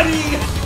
Carinha!